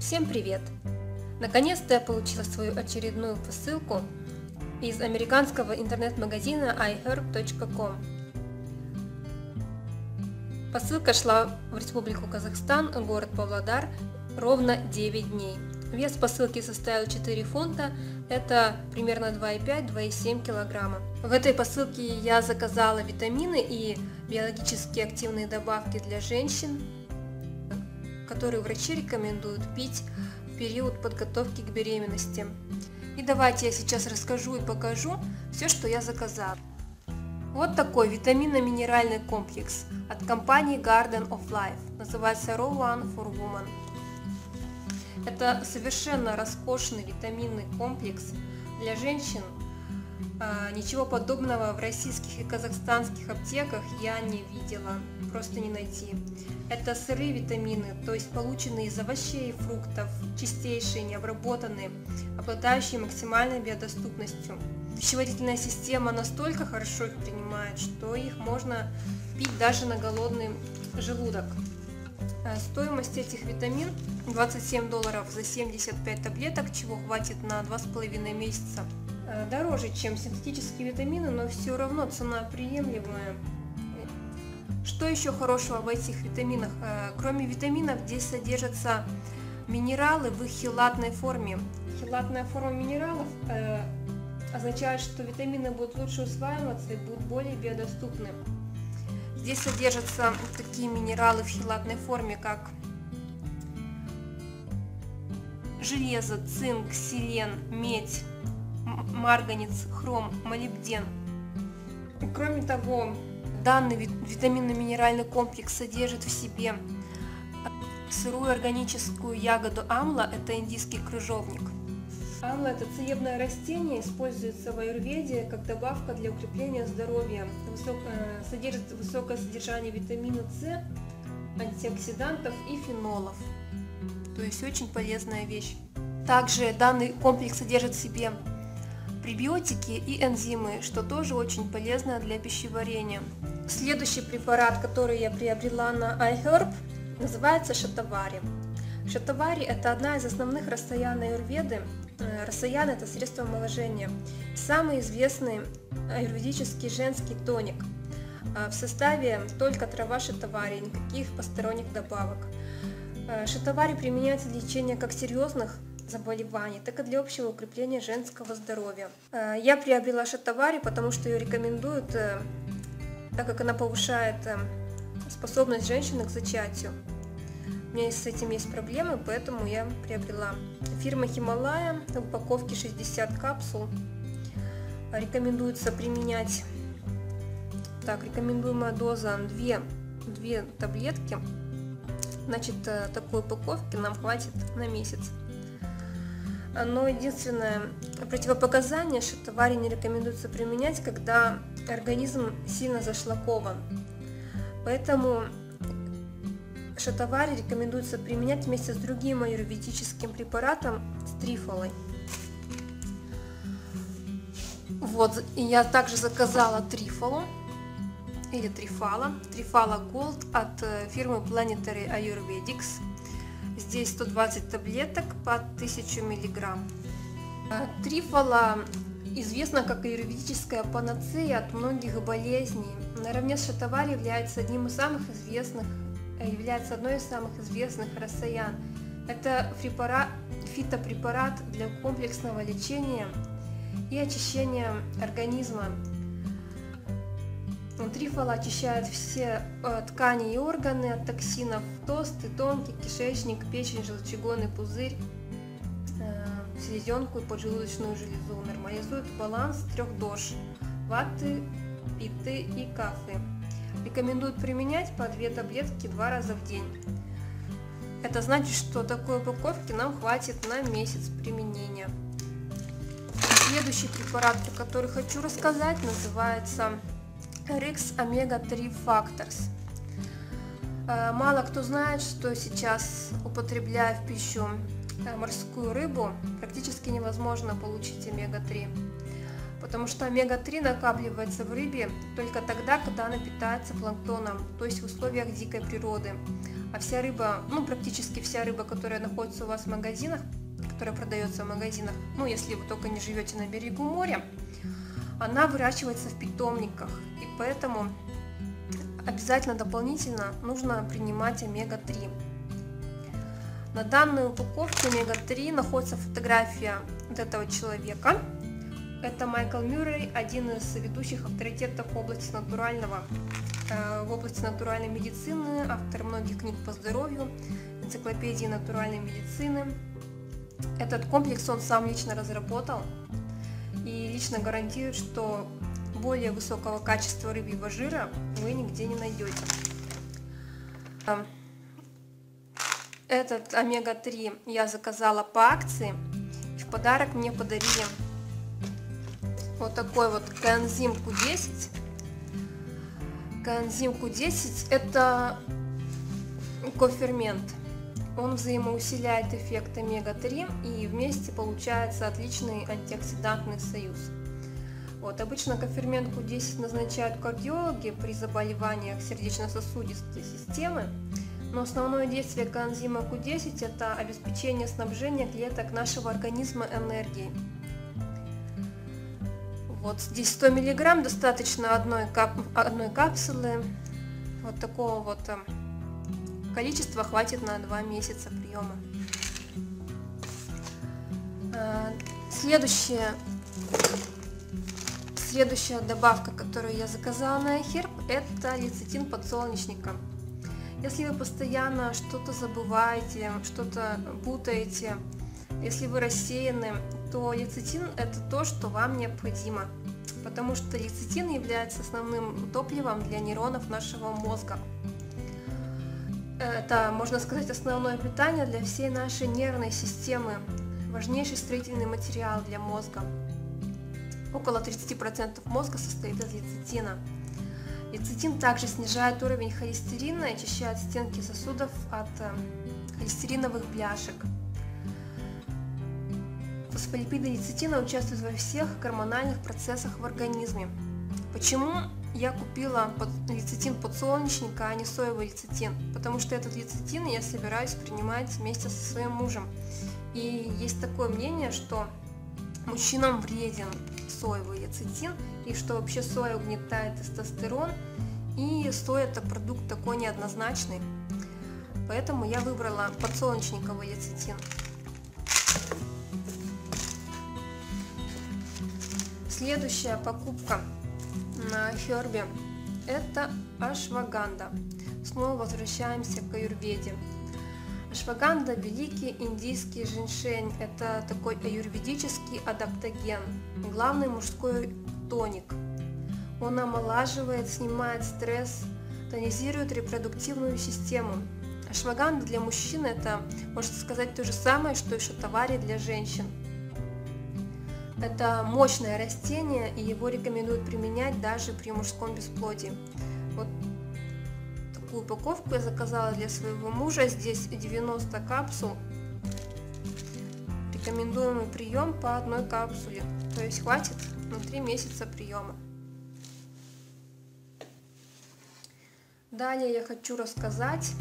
Всем привет! Наконец-то я получила свою очередную посылку из американского интернет-магазина iherb.com. Посылка шла в Республику Казахстан, город Павлодар, ровно 9 дней. Вес посылки составил 4 фунта, это примерно 2,5-2,7 килограмма. В этой посылке я заказала витамины и биологически активные добавки для женщин, которые врачи рекомендуют пить в период подготовки к беременности. И давайте я сейчас расскажу и покажу все, что я заказала. Вот такой витаминно-минеральный комплекс от компании Garden of Life. Называется Raw One for Woman. Это совершенно роскошный витаминный комплекс для женщин. А, ничего подобного в российских и казахстанских аптеках я не видела, просто не найти. Это сырые витамины, то есть полученные из овощей и фруктов, чистейшие, необработанные, обладающие максимальной биодоступностью. Пищеварительная система настолько хорошо их принимает, что их можно пить даже на голодный желудок. Э, стоимость этих витамин 27 долларов за 75 таблеток, чего хватит на 2,5 месяца. Э, дороже, чем синтетические витамины, но все равно цена приемлемая. Что еще хорошего в этих витаминах? Э, кроме витаминов здесь содержатся минералы в их хилатной форме. Хилатная форма минералов означает, что витамины будут лучше усваиваться и будут более биодоступны. Здесь содержатся такие минералы в хилатной форме, как железо, цинк, селен, медь, марганец, хром, молибден. Кроме того, данный витаминно-минеральный комплекс содержит в себе сырую органическую ягоду амла, это индийский крыжовник – Амла – это целебное растение, используется в аюрведе как добавка для укрепления здоровья. Высок, э, содержит высокое содержание витамина С, антиоксидантов и фенолов. То есть очень полезная вещь. Также данный комплекс содержит в себе пребиотики и энзимы, что тоже очень полезно для пищеварения. Следующий препарат, который я приобрела на iHerb, называется шатавари. Шатавари – это одна из основных расстоян аюрведы, Э, Рассаян – это средство омоложения. Самый известный аюрведический женский тоник. Э, в составе только трава шатавари, никаких посторонних добавок. Э, шатавари применяется для лечения как серьезных заболеваний, так и для общего укрепления женского здоровья. Я приобрела шатавари, потому что ее рекомендуют, так как она повышает способность женщины к зачатию. У меня с этим есть проблемы, поэтому я приобрела. Фирма Хималая, в упаковке 60 капсул. Рекомендуется применять, так, рекомендуемая доза 2, 2 таблетки. Значит, э, такой упаковки нам хватит на месяц. Но единственное противопоказание, что товари не рекомендуется применять, когда организм сильно зашлакован. Поэтому Шатавари рекомендуется применять вместе с другим аюрведическим препаратом с трифолой. Вот, и я также заказала трифолу, или трифала, трифала Gold от э, фирмы Planetary Ayurvedics. Здесь 120 таблеток по 1000 мг. Э, трифола известна как аюрведическая панацея от многих болезней. Наравне с шатавари является одним из самых известных является одной из самых известных рассаян. Это фитопрепарат для комплексного лечения и очищения организма. Трифола очищает все э, ткани и органы от токсинов, толстый, тонкий, кишечник, печень, желчегонный пузырь, э, селезенку и поджелудочную железу, нормализует баланс трех дож – ваты, питы и кафы. Рекомендуют применять по 2 таблетки два раза в день. Это значит, что такой упаковки нам хватит на месяц применения. Следующий препарат, про который хочу рассказать, называется RX Omega 3 Factors. Э, мало кто знает, что сейчас, употребляя в пищу э, морскую рыбу, практически невозможно получить омега-3. потому что омега-3 накапливается в рыбе только тогда, когда она питается планктоном, то есть в условиях дикой природы. А вся рыба, ну практически вся рыба, которая находится у вас в магазинах, которая продается в магазинах, ну если вы только не живете на берегу моря, она выращивается в питомниках, и поэтому обязательно дополнительно нужно принимать омега-3. На данной упаковке омега-3 находится фотография вот этого человека. Это Майкл Мюррей, один из ведущих авторитетов в области натурального, э, в области натуральной медицины, автор многих книг по здоровью, энциклопедии натуральной медицины. Этот комплекс он сам лично разработал и лично гарантирует, что более высокого качества рыбьего жира вы нигде не найдете. Этот омега-3 я заказала по акции. В подарок мне подарили вот такой вот коэнзим Q10. Коэнзим Q10 это кофермент. Он взаимоусиляет эффект омега-3 и вместе получается отличный антиоксидантный союз. Вот, обычно кофермент Q10 назначают кардиологи при заболеваниях сердечно-сосудистой системы, но основное действие коэнзима Q10 – это обеспечение снабжения клеток нашего организма энергией. Вот здесь 100 мг, достаточно одной, кап одной капсулы. Вот такого вот количества хватит на 2 месяца приема. Э, следующая, следующая добавка, которую я заказала на Herb, это лецитин подсолнечника. Если вы постоянно что-то забываете, что-то путаете, если вы рассеяны, то лецитин это то, что вам необходимо, потому что лецитин является основным топливом для нейронов нашего мозга. Это, можно сказать, основное питание для всей нашей нервной системы, важнейший строительный материал для мозга. Около 30% мозга состоит из лецитина. Лецитин также снижает уровень холестерина и очищает стенки сосудов от э, холестериновых бляшек. Фосфолипиды лецитина участвуют во всех гормональных процессах в организме. Почему я купила лецитин подсолнечника, а не соевый лецитин? Потому что этот лецитин я собираюсь принимать вместе со своим мужем. И есть такое мнение, что мужчинам вреден соевый лецитин, и что вообще соя угнетает тестостерон, и соя это продукт такой неоднозначный. Поэтому я выбрала подсолнечниковый лецитин. Следующая покупка на Хербе это ашваганда. Снова возвращаемся к аюрведе. Ашваганда – великий индийский женьшень. Это такой аюрведический адаптоген, главный мужской тоник. Он омолаживает, снимает стресс, тонизирует репродуктивную систему. Ашваганда для мужчин – это, можно сказать, то же самое, что и шатавари для женщин. Это мощное растение, и его рекомендуют применять даже при мужском бесплодии. Вот такую упаковку я заказала для своего мужа. Здесь 90 капсул. Рекомендуемый прием по одной капсуле. То есть хватит на 3 месяца приема. Далее я хочу рассказать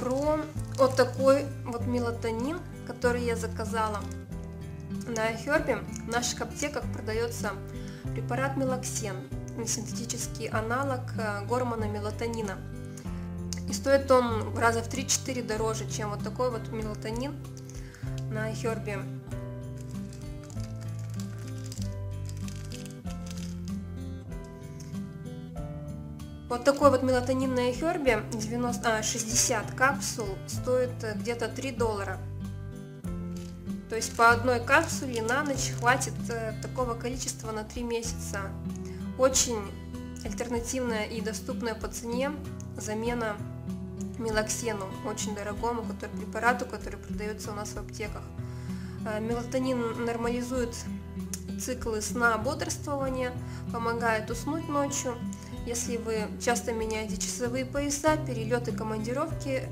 про вот такой вот мелатонин, который я заказала. На Хербе в наших аптеках продается препарат мелоксен синтетический аналог э, гормона мелатонина. И стоит он раза в 3-4 дороже, чем вот такой вот мелатонин на Хербе. Вот такой вот мелатонин на Хербе 90, а, 60 капсул стоит э, где-то 3 доллара. То есть по одной капсуле на ночь хватит э, такого количества на 3 месяца. Очень альтернативная и доступная по цене замена мелоксену, очень дорогому который, препарату, который продается у нас в аптеках. Э, мелатонин нормализует циклы сна бодрствования, помогает уснуть ночью. Если вы часто меняете часовые пояса, перелеты, командировки,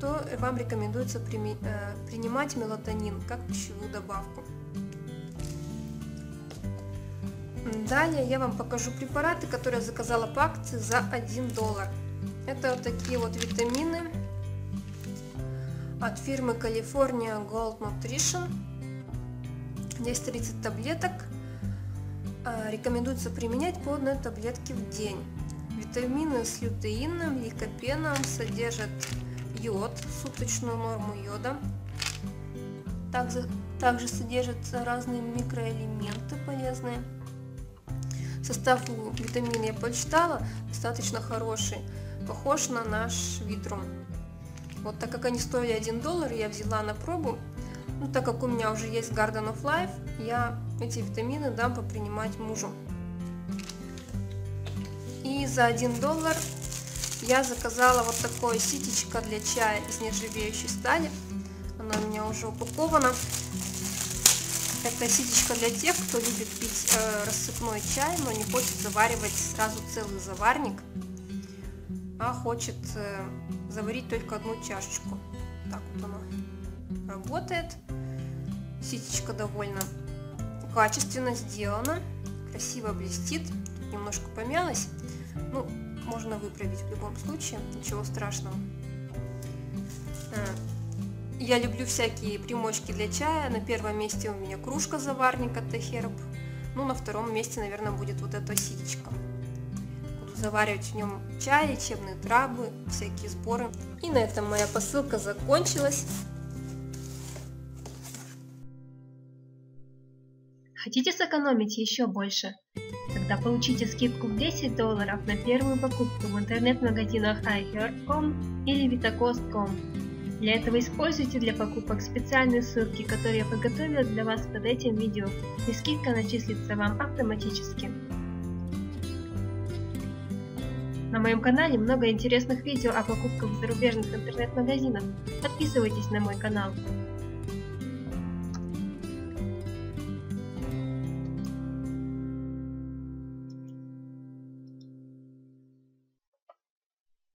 то вам рекомендуется э, принимать мелатонин как пищевую добавку. Далее я вам покажу препараты, которые я заказала по акции за 1 доллар. Это вот такие вот витамины от фирмы California Gold Nutrition. Здесь 30 таблеток. А, рекомендуется применять по одной таблетке в день. Витамины с лютеином, ликопеном содержат йод, суточную норму йода. Также, также содержатся разные микроэлементы полезные. Состав витамина я почитала, достаточно хороший, похож на наш Витрум. Вот так как они стоили 1 доллар, я взяла на пробу. Ну, так как у меня уже есть Garden of Life, я эти витамины дам попринимать мужу. И за 1 доллар я заказала вот такое ситечко для чая из нержавеющей стали. Она у меня уже упакована. Это ситечко для тех, кто любит пить э, рассыпной чай, но не хочет заваривать сразу целый заварник, а хочет э, заварить только одну чашечку. Так вот оно работает. Ситечко довольно качественно сделано, красиво блестит, немножко помялось. Ну, можно выправить в любом случае, ничего страшного. А, я люблю всякие примочки для чая. На первом месте у меня кружка заварник от Техерб. Ну, на втором месте, наверное, будет вот эта ситечка. Буду заваривать в нем чай, лечебные травы, всякие сборы. И на этом моя посылка закончилась. Хотите сэкономить еще больше? Тогда получите скидку в 10 долларов на первую покупку в интернет-магазинах iHeart.com или Vitacost.com. Для этого используйте для покупок специальные ссылки, которые я подготовила для вас под этим видео, и скидка начислится вам автоматически. На моем канале много интересных видео о покупках в зарубежных интернет-магазинах. Подписывайтесь на мой канал.